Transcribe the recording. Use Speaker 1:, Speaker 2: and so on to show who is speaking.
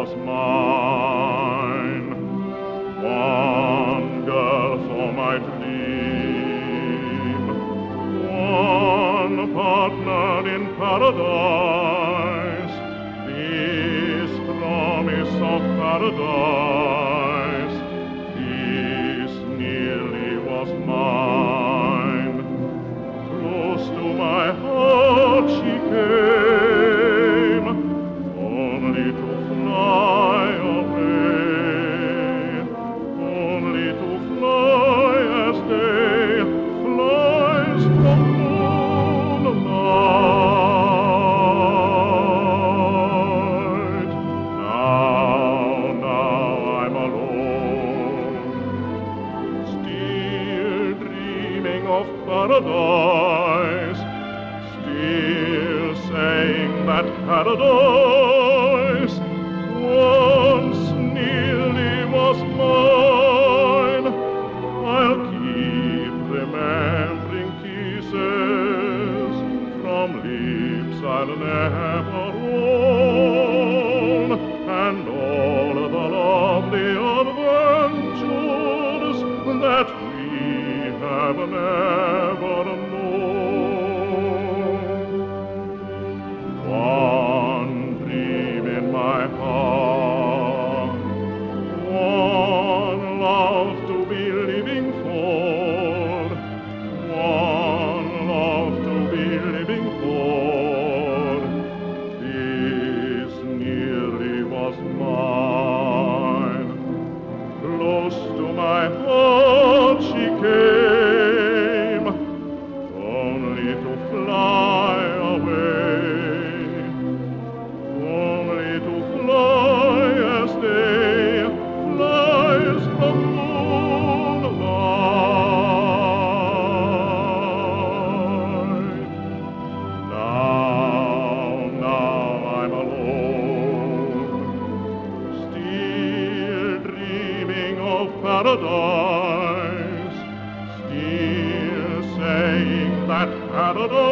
Speaker 1: was mine. One girl for my dream, one partner in paradise. This promise of paradise, this nearly was mine. Close to my heart she came, only to of paradise, still saying that paradise once nearly was mine. I'll keep remembering kisses from lips I'll never own, and all the lovely adventures that we have met. paradise, still saying that paradise.